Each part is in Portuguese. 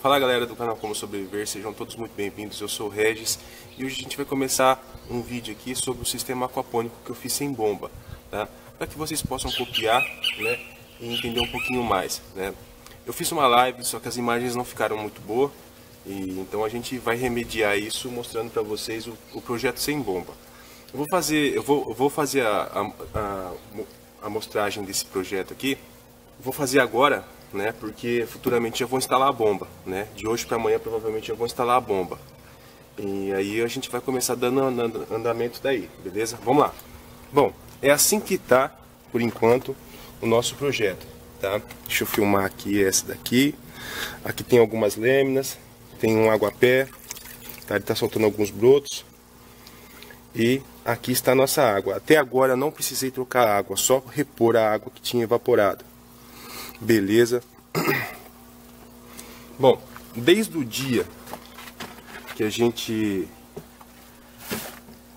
Fala galera do canal Como Sobreviver, sejam todos muito bem-vindos, eu sou o Regis e hoje a gente vai começar um vídeo aqui sobre o sistema aquapônico que eu fiz sem bomba, tá? Para que vocês possam copiar, né, e entender um pouquinho mais, né? Eu fiz uma live, só que as imagens não ficaram muito boas, e então a gente vai remediar isso mostrando para vocês o, o, projeto sem bomba. Eu vou fazer, eu vou, eu vou fazer a, a, a, a mostragem desse projeto aqui, vou fazer agora né? Porque futuramente eu vou instalar a bomba, né? De hoje para amanhã provavelmente eu vou instalar a bomba. E aí a gente vai começar dando andamento daí, beleza? Vamos lá. Bom, é assim que tá, por enquanto, o nosso projeto, tá? Deixa eu filmar aqui essa daqui. Aqui tem algumas lâminas, tem um aguapé, tá? Ele tá soltando alguns brotos. E aqui está a nossa água. Até agora não precisei trocar água, só repor a água que tinha evaporado. Beleza. Bom, desde o dia que a gente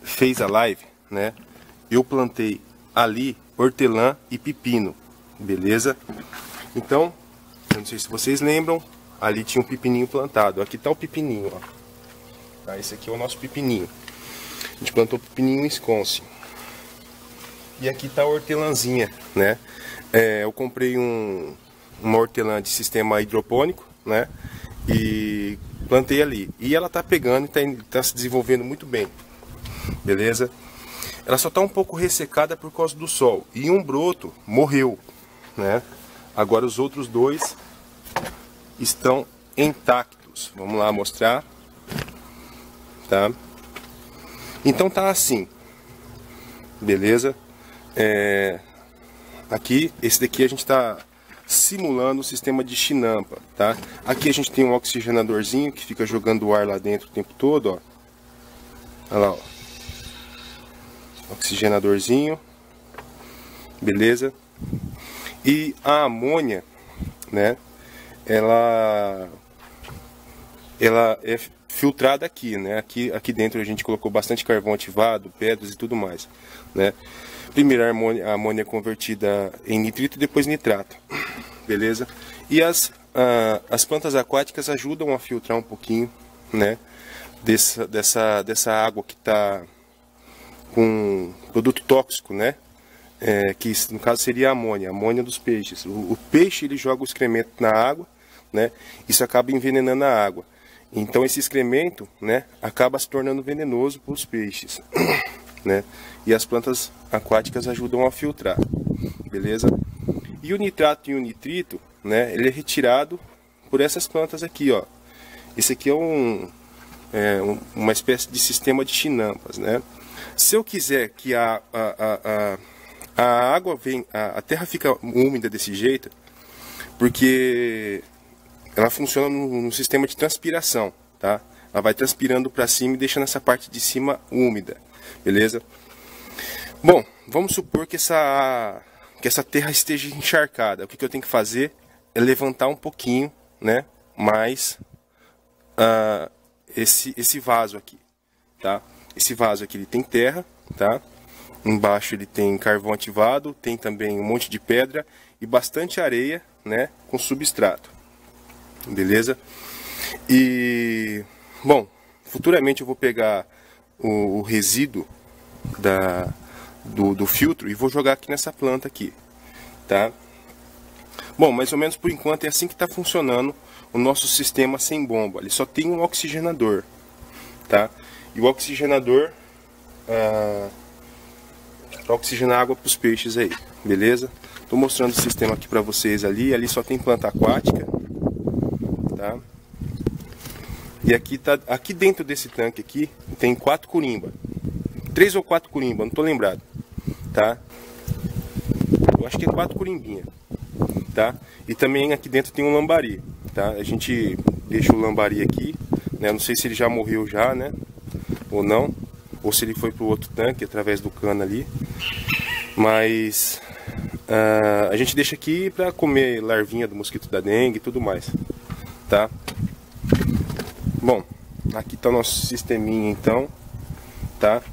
fez a live, né? Eu plantei ali hortelã e pepino, beleza? Então, eu não sei se vocês lembram, ali tinha um pepininho plantado. Aqui tá o pepininho, ó. Tá, esse aqui é o nosso pepininho. A gente plantou pepininho em Wisconsin. E aqui tá a hortelãzinha, né? É, eu comprei um, uma hortelã de sistema hidropônico, né? E plantei ali. E ela tá pegando e tá, tá se desenvolvendo muito bem. Beleza? Ela só tá um pouco ressecada por causa do sol. E um broto morreu, né? Agora os outros dois estão intactos. Vamos lá mostrar. Tá? Então tá assim. Beleza? É, Aqui, esse daqui a gente está simulando o sistema de chinampa, tá? Aqui a gente tem um oxigenadorzinho que fica jogando o ar lá dentro o tempo todo, ó. Olha lá, ó. Oxigenadorzinho. Beleza? E a amônia, né? Ela ela é filtrada aqui, né? Aqui, aqui dentro a gente colocou bastante carvão ativado, pedras e tudo mais, né? Primeiro a amônia, a amônia convertida em nitrito depois nitrato, beleza? E as, as plantas aquáticas ajudam a filtrar um pouquinho, né? Dessa, dessa, dessa água que está com produto tóxico, né? É, que no caso seria a amônia, a amônia dos peixes. O, o, peixe ele joga o excremento na água, né? Isso acaba envenenando a água. Então esse excremento, né, acaba se tornando venenoso para os peixes, né? E as plantas aquáticas ajudam a filtrar, beleza? E o nitrato e o nitrito, né, ele é retirado por essas plantas aqui, ó. Esse aqui é um, é, um uma espécie de sistema de chinampas, né? Se eu quiser que a, a, a, a, água vem, a, terra fica úmida desse jeito, porque ela funciona no, no sistema de transpiração, tá? Ela vai transpirando para cima e deixando essa parte de cima úmida, beleza? Bom, vamos supor que essa, que essa terra esteja encharcada. O que, que eu tenho que fazer é levantar um pouquinho, né? Mais uh, esse, esse vaso aqui, tá? Esse vaso aqui ele tem terra, tá? Embaixo ele tem carvão ativado, tem também um monte de pedra e bastante areia, né? Com substrato beleza? E, bom, futuramente eu vou pegar o, o resíduo da, do, do filtro e vou jogar aqui nessa planta aqui, tá? Bom, mais ou menos por enquanto é assim que está funcionando o nosso sistema sem bomba. Ele só tem um oxigenador, tá? E o oxigenador ah, para oxigenar água para os peixes aí, beleza? Estou mostrando o sistema aqui para vocês ali. Ali só tem planta aquática, tá? E aqui tá, aqui dentro desse tanque aqui tem quatro corimba, três ou quatro corimba, não tô lembrado, tá? Eu acho que é quatro corimbinha, tá? E também aqui dentro tem um lambari, tá? A gente deixa o lambari aqui, né? Não sei se ele já morreu já, né? Ou não, ou se ele foi pro outro tanque através do cano ali, mas uh, a gente deixa aqui para comer larvinha do mosquito da dengue e tudo mais tá? Bom, aqui tá o nosso sisteminha então, tá?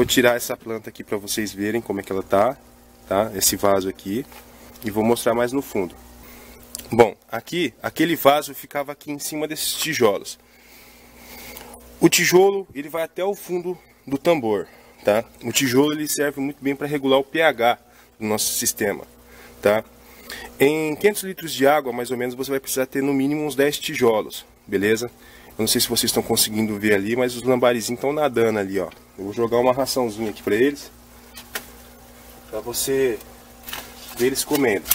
Vou tirar essa planta aqui para vocês verem como é que ela tá, tá? Esse vaso aqui e vou mostrar mais no fundo. Bom, aqui, aquele vaso ficava aqui em cima desses tijolos. O tijolo, ele vai até o fundo do tambor, tá? O tijolo ele serve muito bem para regular o pH do nosso sistema, tá? Em 500 litros de água, mais ou menos, você vai precisar ter no mínimo uns 10 tijolos, beleza? Eu não sei se vocês estão conseguindo ver ali, mas os lambarizinhos estão nadando ali, ó. Eu vou jogar uma raçãozinha aqui para eles, para você ver eles comendo.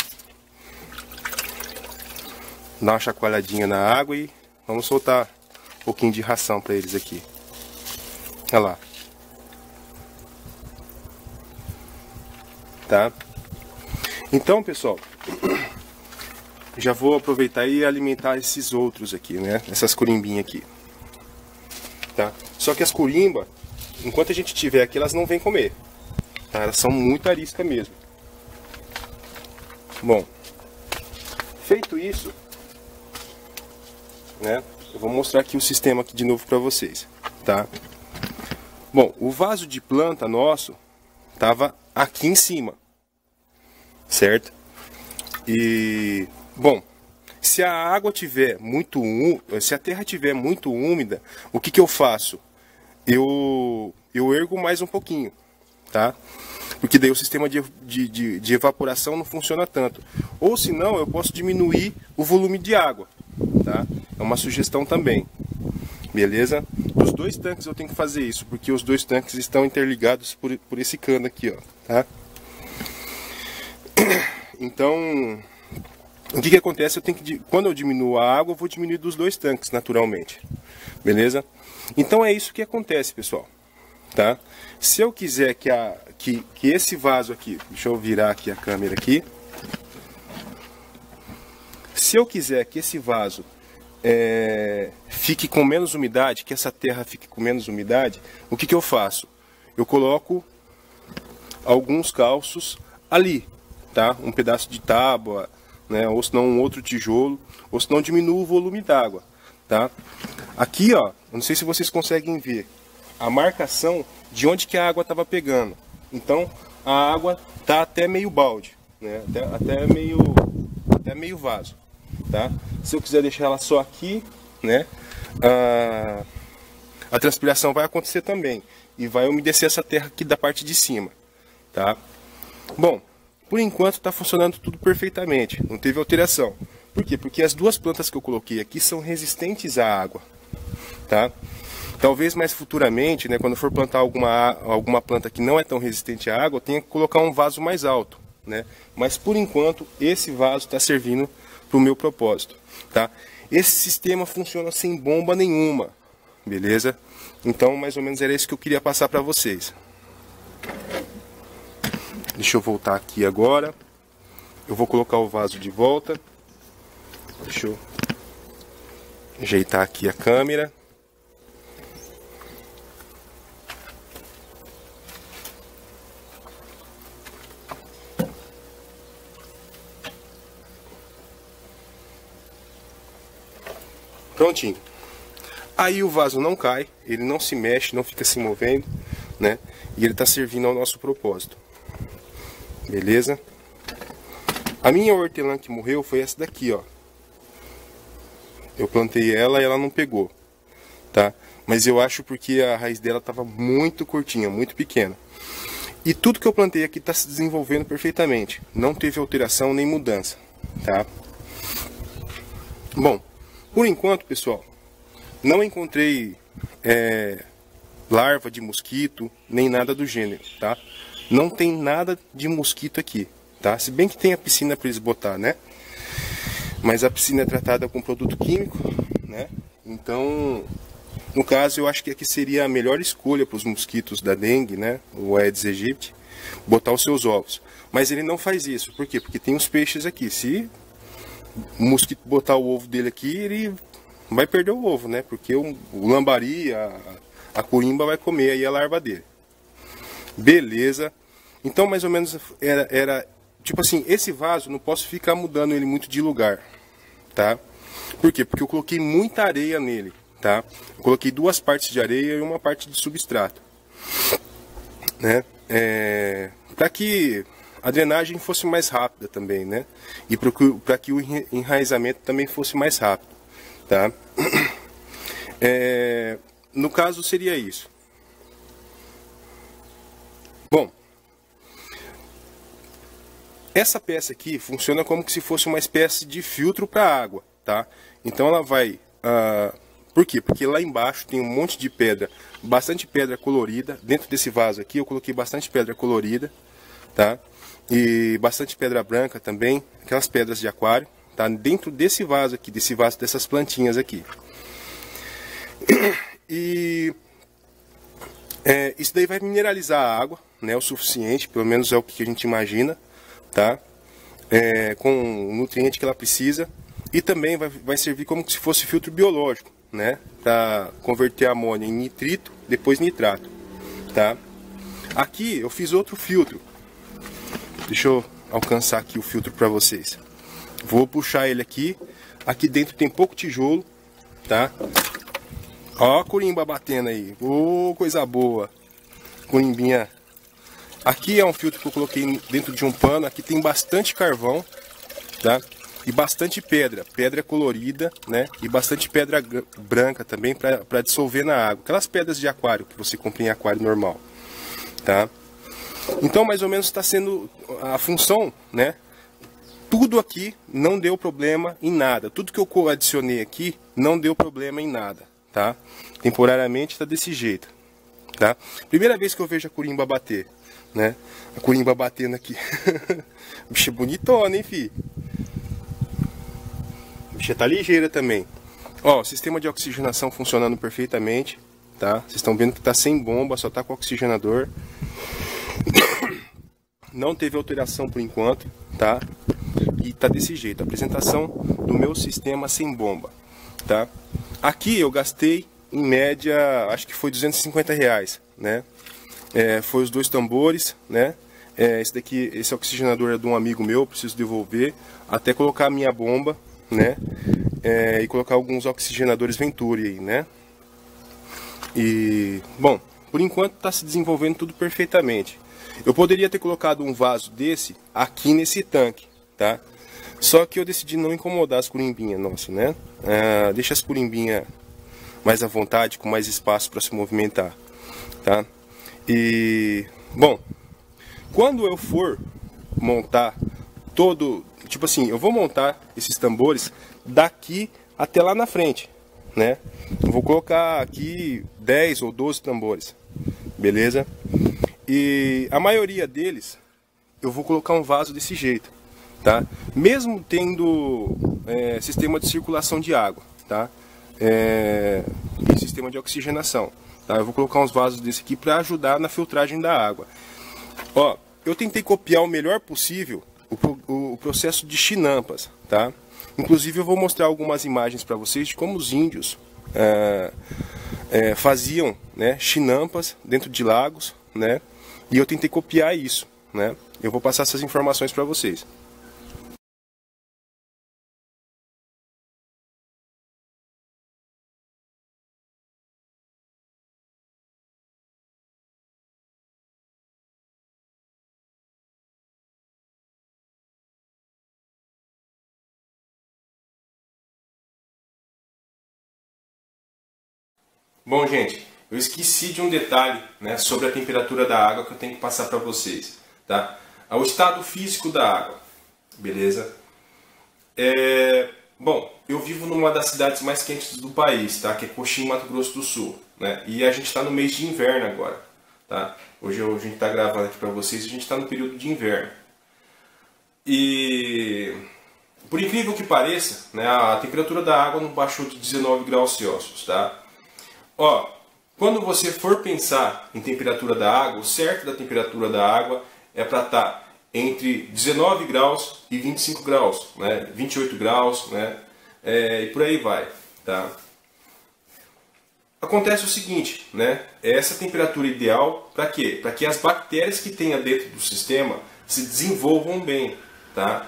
Dá uma chacoalhadinha na água e vamos soltar um pouquinho de ração para eles aqui. Olha lá. Tá? Então, pessoal, já vou aproveitar e alimentar esses outros aqui, né? Essas corimbinhas aqui. Tá? Só que as corimbas, enquanto a gente tiver aqui, elas não vêm comer. Tá? Elas são muito arisca mesmo. Bom, feito isso, né? Eu vou mostrar aqui o sistema aqui de novo para vocês, tá? Bom, o vaso de planta nosso tava aqui em cima, certo? E bom, se a água tiver muito se a terra tiver muito úmida, o que que eu faço? Eu eu ergo mais um pouquinho, tá? Porque daí o sistema de, de, de, de evaporação não funciona tanto. Ou se não, eu posso diminuir o volume de água, tá? É uma sugestão também. Beleza? Os dois tanques eu tenho que fazer isso, porque os dois tanques estão interligados por, por esse cano aqui, ó, tá? Então, o que que acontece? Eu tenho que, quando eu diminuo a água, eu vou diminuir dos dois tanques, naturalmente. Beleza? Então é isso que acontece, pessoal. Tá? Se eu quiser que, a, que, que esse vaso aqui, deixa eu virar aqui a câmera aqui. Se eu quiser que esse vaso é, fique com menos umidade, que essa terra fique com menos umidade, o que, que eu faço? Eu coloco alguns calços ali, tá? Um pedaço de tábua, né? Ou senão um outro tijolo, ou senão diminuo o volume d'água, tá? Aqui, ó, não sei se vocês conseguem ver a marcação de onde que a água estava pegando. Então, a água tá até meio balde, né? Até, até meio até meio vaso tá? Se eu quiser deixar ela só aqui, né? A, a transpiração vai acontecer também e vai umedecer essa terra aqui da parte de cima, tá? Bom, por enquanto está funcionando tudo perfeitamente, não teve alteração. Por quê? Porque as duas plantas que eu coloquei aqui são resistentes à água, tá? Talvez mais futuramente, né, quando for plantar alguma, alguma planta que não é tão resistente à água, tenha que colocar um vaso mais alto, né? Mas por enquanto esse vaso está servindo para o meu propósito, tá? Esse sistema funciona sem bomba nenhuma, beleza? Então, mais ou menos era isso que eu queria passar para vocês. Deixa eu voltar aqui agora. Eu vou colocar o vaso de volta. Deixa eu ajeitar aqui a câmera. Prontinho. Aí o vaso não cai, ele não se mexe, não fica se movendo, né? E ele está servindo ao nosso propósito. Beleza? A minha hortelã que morreu foi essa daqui, ó. Eu plantei ela e ela não pegou, tá? Mas eu acho porque a raiz dela estava muito curtinha, muito pequena. E tudo que eu plantei aqui está se desenvolvendo perfeitamente. Não teve alteração nem mudança, tá? Bom, por enquanto, pessoal, não encontrei é, larva de mosquito, nem nada do gênero, tá? Não tem nada de mosquito aqui, tá? Se bem que tem a piscina para eles botar, né? Mas a piscina é tratada com produto químico, né? Então, no caso, eu acho que aqui seria a melhor escolha para os mosquitos da dengue, né? O Aedes aegypti, botar os seus ovos. Mas ele não faz isso, por quê? Porque tem os peixes aqui. Se o mosquito botar o ovo dele aqui, ele vai perder o ovo, né? Porque o, lambari, a, a corimba vai comer aí a larva dele. Beleza. Então, mais ou menos, era, era... Tipo assim, esse vaso, não posso ficar mudando ele muito de lugar, tá? Por quê? Porque eu coloquei muita areia nele, tá? Eu coloquei duas partes de areia e uma parte de substrato, né? É, para que a drenagem fosse mais rápida também, né? E para que o enraizamento também fosse mais rápido, tá? É, no caso seria isso. Bom, essa peça aqui funciona como se fosse uma espécie de filtro para água, tá? Então ela vai... Uh, por quê? Porque lá embaixo tem um monte de pedra, bastante pedra colorida. Dentro desse vaso aqui eu coloquei bastante pedra colorida, tá? E bastante pedra branca também, aquelas pedras de aquário, tá? Dentro desse vaso aqui, desse vaso dessas plantinhas aqui. E é, isso daí vai mineralizar a água, né? O suficiente, pelo menos é o que a gente imagina, tá? É, com o nutriente que ela precisa e também vai, vai servir como se fosse filtro biológico, né? Para converter amônia em nitrito, depois nitrato, tá? Aqui eu fiz outro filtro. Deixa eu alcançar aqui o filtro para vocês. Vou puxar ele aqui. Aqui dentro tem pouco tijolo, tá? Ó a corimba batendo aí. Ô, oh, coisa boa. Corimbinha Aqui é um filtro que eu coloquei dentro de um pano. Aqui tem bastante carvão, tá? E bastante pedra, pedra colorida, né? E bastante pedra branca também para dissolver na água. Aquelas pedras de aquário que você compra em aquário normal, tá? Então, mais ou menos está sendo a função, né? Tudo aqui não deu problema em nada. Tudo que eu adicionei aqui não deu problema em nada, tá? Temporariamente está desse jeito, tá? Primeira vez que eu vejo a corimba bater né? A corimba batendo aqui. Bicha bonitona, hein, fi? Bicha tá ligeira também. Ó, sistema de oxigenação funcionando perfeitamente, tá? Vocês estão vendo que tá sem bomba, só tá com oxigenador. Não teve alteração por enquanto, tá? E tá desse jeito, apresentação do meu sistema sem bomba, tá? Aqui eu gastei em média, acho que foi 250 reais, né? é, foi os dois tambores, né? É, esse daqui, esse oxigenador é de um amigo meu, preciso devolver, até colocar a minha bomba, né? É, e colocar alguns oxigenadores Venturi aí, né? E, bom, por enquanto está se desenvolvendo tudo perfeitamente. Eu poderia ter colocado um vaso desse aqui nesse tanque, tá? Só que eu decidi não incomodar as curimbinhas, nossa, né? Ah, deixa as curimbinhas mais à vontade, com mais espaço para se movimentar, tá? E, bom, quando eu for montar todo, tipo assim, eu vou montar esses tambores daqui até lá na frente, né? Eu vou colocar aqui 10 ou 12 tambores, beleza? E a maioria deles eu vou colocar um vaso desse jeito, tá? Mesmo tendo é, sistema de circulação de água, tá? É, e sistema de oxigenação. Tá? Eu vou colocar uns vasos desse aqui para ajudar na filtragem da água. Ó, eu tentei copiar o melhor possível o, o, processo de chinampas, tá? Inclusive eu vou mostrar algumas imagens para vocês de como os índios é, é, faziam né, chinampas dentro de lagos, né? E eu tentei copiar isso, né? Eu vou passar essas informações para vocês. Bom, gente, eu esqueci de um detalhe né, sobre a temperatura da água que eu tenho que passar para vocês. Tá? O estado físico da água, beleza? É, bom, eu vivo numa das cidades mais quentes do país, tá? que é Coxim, Mato Grosso do Sul. Né? E a gente está no mês de inverno agora. Tá? Hoje a gente está gravando aqui para vocês a gente está no período de inverno. E por incrível que pareça, né, a temperatura da água não baixou de 19 graus Celsius. Tá? Ó, quando você for pensar em temperatura da água, o certo da temperatura da água é para estar tá entre 19 graus e 25 graus, né? 28 graus, né? É, e por aí vai, tá? Acontece o seguinte, né? É essa temperatura ideal para quê? Para que as bactérias que tenha dentro do sistema se desenvolvam bem, tá?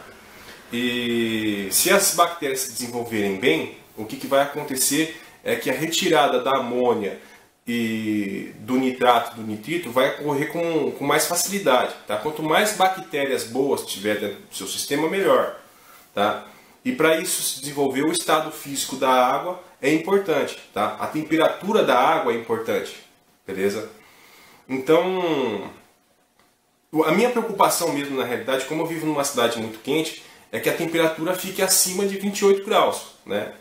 E se as bactérias se desenvolverem bem, o que, que vai acontecer é que a retirada da amônia e do nitrato do nitrito vai ocorrer com, com mais facilidade. Tá? Quanto mais bactérias boas tiver dentro do seu sistema, melhor. Tá? E para isso se desenvolver o estado físico da água é importante. Tá? A temperatura da água é importante. Beleza? Então, a minha preocupação mesmo na realidade, como eu vivo numa cidade muito quente, é que a temperatura fique acima de 28 graus. Né?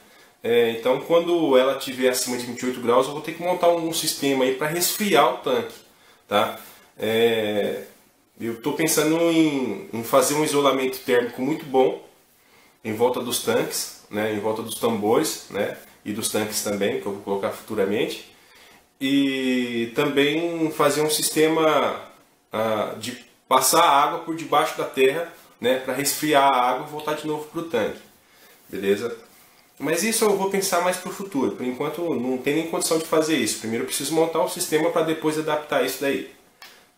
É, então, quando ela estiver acima de 28 graus, eu vou ter que montar um, sistema aí para resfriar o tanque. Tá? É, eu estou pensando em, em, fazer um isolamento térmico muito bom em volta dos tanques, né, em volta dos tambores né, e dos tanques também, que eu vou colocar futuramente. E também fazer um sistema ah, de passar a água por debaixo da terra né, para resfriar a água e voltar de novo para o tanque. Beleza? Mas isso eu vou pensar mais para o futuro. Por enquanto não tem nem condição de fazer isso. Primeiro eu preciso montar um sistema para depois adaptar isso daí.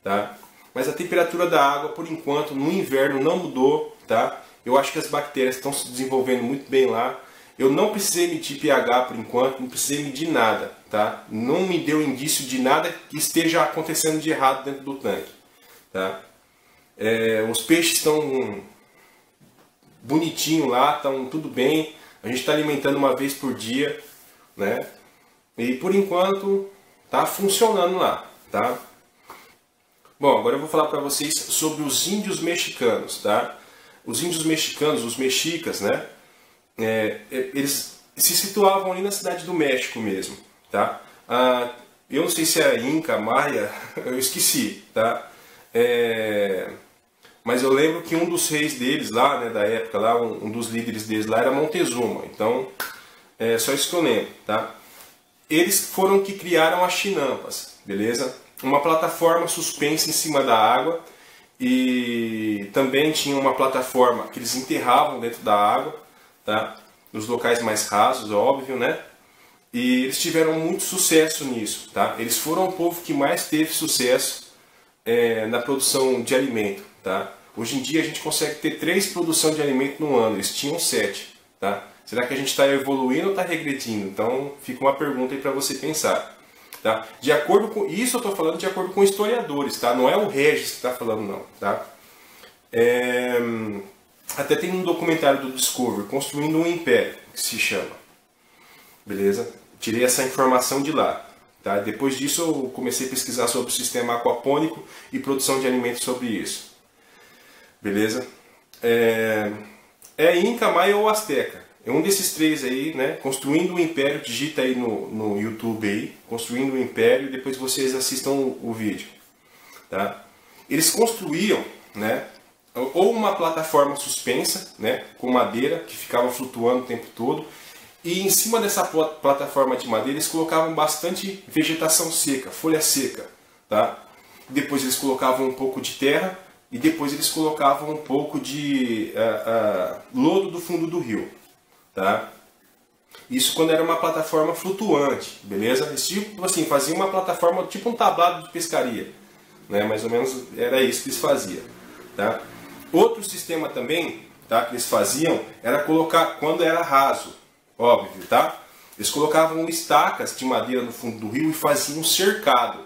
Tá? Mas a temperatura da água, por enquanto, no inverno não mudou. Tá? Eu acho que as bactérias estão se desenvolvendo muito bem lá. Eu não precisei medir pH por enquanto, não precisei medir nada. Tá? Não me deu indício de nada que esteja acontecendo de errado dentro do tanque. Tá? É, os peixes estão bonitinho lá, estão tudo bem. A gente está alimentando uma vez por dia, né? E por enquanto está funcionando lá, tá? Bom, agora eu vou falar para vocês sobre os índios mexicanos, tá? Os índios mexicanos, os mexicas, né? É, é eles se situavam ali na cidade do México mesmo, tá? Ah, eu não sei se é Inca, Maia, eu esqueci, tá? É, mas eu lembro que um dos reis deles lá, né, da época lá, um, um dos líderes deles lá era Montezuma. Então, é só isso que eu lembro, tá? Eles foram que criaram as chinampas, beleza? Uma plataforma suspensa em cima da água e também tinha uma plataforma que eles enterravam dentro da água, tá? Nos locais mais rasos, óbvio, né? E eles tiveram muito sucesso nisso, tá? Eles foram o povo que mais teve sucesso é, na produção de alimento, tá? Hoje em dia a gente consegue ter três produções de alimento no ano, eles tinham sete. Tá? Será que a gente está evoluindo ou está regredindo? Então fica uma pergunta aí para você pensar. Tá? De acordo com isso eu estou falando de acordo com historiadores, tá? Não é o Regis que está falando não, tá? É... Até tem um documentário do Discovery, Construindo um Império, que se chama. Beleza? Tirei essa informação de lá. Tá? Depois disso eu comecei a pesquisar sobre o sistema aquapônico e produção de alimentos sobre isso. Beleza? É, é Inca, Maia ou Azteca. É um desses três aí, né? Construindo o Império, digita aí no, no YouTube aí, Construindo o Império, e depois vocês assistam o, o vídeo. Tá? Eles construíam, né? Ou uma plataforma suspensa, né? Com madeira, que ficava flutuando o tempo todo. E em cima dessa plataforma de madeira eles colocavam bastante vegetação seca, folha seca. Tá? Depois eles colocavam um pouco de terra e depois eles colocavam um pouco de uh, uh, lodo do fundo do rio. Tá? Isso quando era uma plataforma flutuante, beleza? Tipo assim, faziam uma plataforma tipo um tablado de pescaria. Né? Mais ou menos era isso que eles faziam. Tá? Outro sistema também tá, que eles faziam era colocar, quando era raso, óbvio, tá? Eles colocavam estacas de madeira no fundo do rio e faziam um cercado.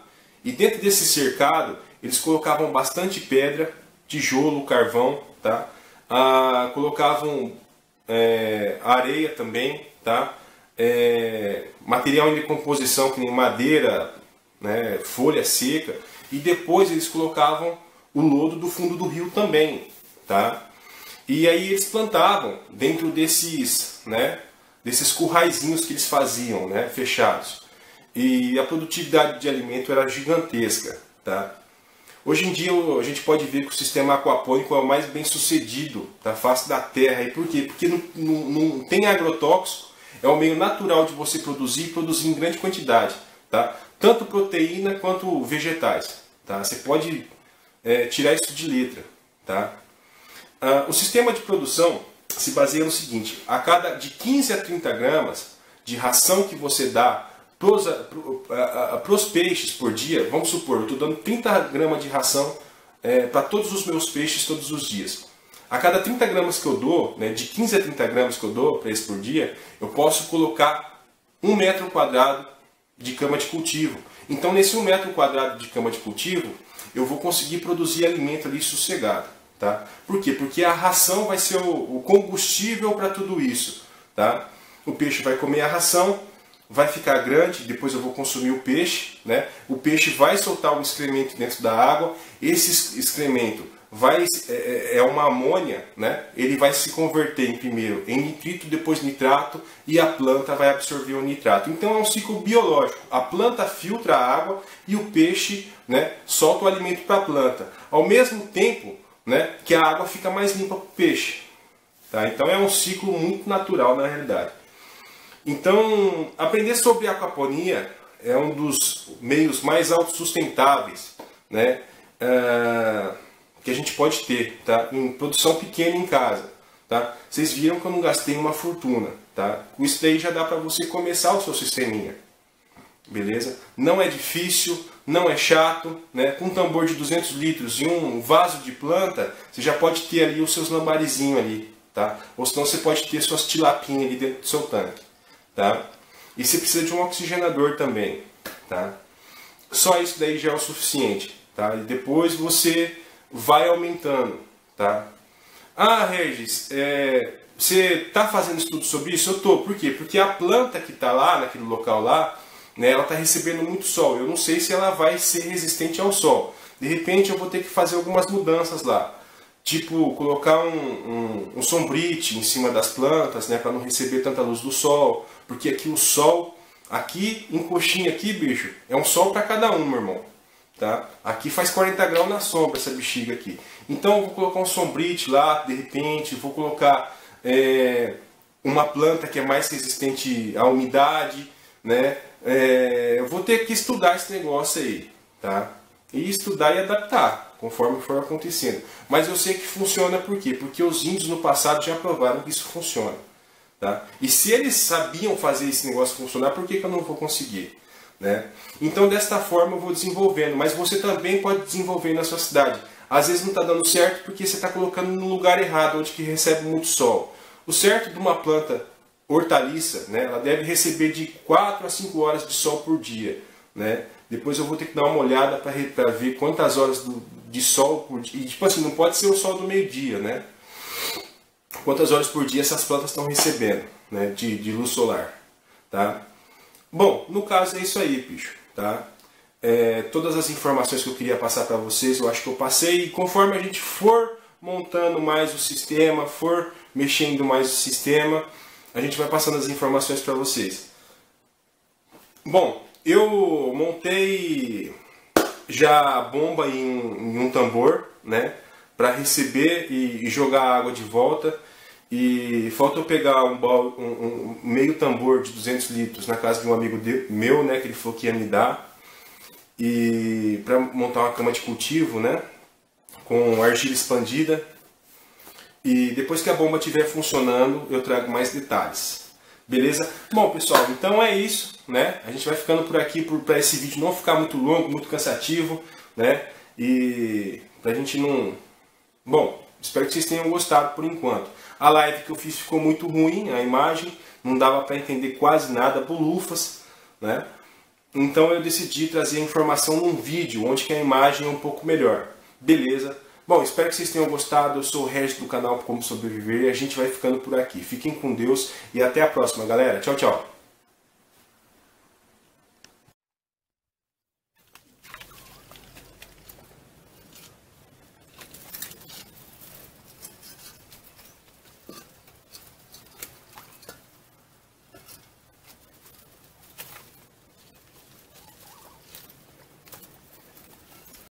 E dentro desse cercado eles colocavam bastante pedra, tijolo, carvão, tá? Ah, colocavam é, areia também, tá? É, material em decomposição, que nem madeira, né, folha seca, e depois eles colocavam o lodo do fundo do rio também, tá? E aí eles plantavam dentro desses, né, desses curraizinhos que eles faziam, né, fechados. E a produtividade de alimento era gigantesca, tá? Hoje em dia a gente pode ver que o sistema aquapônico é o mais bem sucedido da face da Terra. E por quê? Porque não, não, não tem agrotóxico, é o meio natural de você produzir e produzir em grande quantidade. Tá? Tanto proteína quanto vegetais. Tá? Você pode é, tirar isso de letra. Tá? Ah, o sistema de produção se baseia no seguinte, a cada de 15 a 30 gramas de ração que você dá para os peixes por dia, vamos supor, eu estou dando 30 gramas de ração é, para todos os meus peixes todos os dias. A cada 30 gramas que eu dou, né, de 15 a 30 gramas que eu dou para eles por dia, eu posso colocar um metro quadrado de cama de cultivo. Então, nesse um metro quadrado de cama de cultivo, eu vou conseguir produzir alimento ali sossegado. Tá? Por quê? Porque a ração vai ser o, combustível para tudo isso. Tá? O peixe vai comer a ração, vai ficar grande, depois eu vou consumir o peixe, né? O peixe vai soltar um excremento dentro da água, esse excremento vai é, é, é uma amônia, né? Ele vai se converter em primeiro em nitrito, depois nitrato e a planta vai absorver o nitrato. Então é um ciclo biológico. A planta filtra a água e o peixe, né, solta o alimento para a planta. Ao mesmo tempo, né, que a água fica mais limpa para o peixe. Tá? Então é um ciclo muito natural na realidade. Então, aprender sobre aquaponia é um dos meios mais autossustentáveis né, uh, que a gente pode ter tá? em produção pequena em casa. Tá? Vocês viram que eu não gastei uma fortuna. Tá? Com isso daí já dá para você começar o seu sisteminha. Beleza? Não é difícil, não é chato. Né? Com um tambor de 200 litros e um vaso de planta, você já pode ter ali os seus lambarizinhos ali. Tá? Ou senão você pode ter suas tilapinhas ali dentro do seu tanque tá? E você precisa de um oxigenador também, tá? Só isso daí já é o suficiente, tá? E depois você vai aumentando, tá? Ah, Regis, é, você está fazendo estudo sobre isso? Eu tô. Por quê? Porque a planta que está lá, naquele local lá, né, ela está recebendo muito sol. Eu não sei se ela vai ser resistente ao sol. De repente eu vou ter que fazer algumas mudanças lá. Tipo, colocar um, um, um sombrite em cima das plantas, né, para não receber tanta luz do sol. Porque aqui o sol, aqui em coxinha aqui, bicho, é um sol para cada um, meu irmão. Tá? Aqui faz 40 graus na sombra essa bexiga aqui. Então eu vou colocar um sombrite lá, de repente, vou colocar é, uma planta que é mais resistente à umidade, né? É, eu vou ter que estudar esse negócio aí, tá? E estudar e adaptar, conforme for acontecendo. Mas eu sei que funciona por quê? Porque os índios no passado já provaram que isso funciona. Tá? E se eles sabiam fazer esse negócio funcionar, por que, que eu não vou conseguir? Né? Então, desta forma, eu vou desenvolvendo. Mas você também pode desenvolver na sua cidade. Às vezes não está dando certo porque você está colocando no lugar errado, onde que recebe muito sol. O certo de uma planta hortaliça, né, ela deve receber de 4 a 5 horas de sol por dia. Né? Depois eu vou ter que dar uma olhada para ver quantas horas do, de sol por dia. E, tipo assim, não pode ser o sol do meio-dia, né? Quantas horas por dia essas plantas estão recebendo né, de, de luz solar. Tá? Bom, no caso é isso aí, bicho. Tá? É, todas as informações que eu queria passar para vocês, eu acho que eu passei. E conforme a gente for montando mais o sistema, for mexendo mais o sistema, a gente vai passando as informações para vocês. Bom, eu montei já a bomba em um, em um tambor, né? Para receber e, jogar a água de volta. E falta eu pegar um, um, um, meio tambor de 200 litros na casa de um amigo de, meu, né, que ele falou que ia me dar, e para montar uma cama de cultivo, né, com argila expandida. E depois que a bomba estiver funcionando, eu trago mais detalhes. Beleza? Bom, pessoal, então é isso, né? A gente vai ficando por aqui para esse vídeo não ficar muito longo, muito cansativo, né? E pra gente não Bom, espero que vocês tenham gostado por enquanto. A live que eu fiz ficou muito ruim, a imagem, não dava para entender quase nada, bolufas, né? Então eu decidi trazer a informação num vídeo, onde que a imagem é um pouco melhor. Beleza? Bom, espero que vocês tenham gostado. Eu sou o Regis do canal Como Sobreviver e a gente vai ficando por aqui. Fiquem com Deus e até a próxima, galera. Tchau, tchau.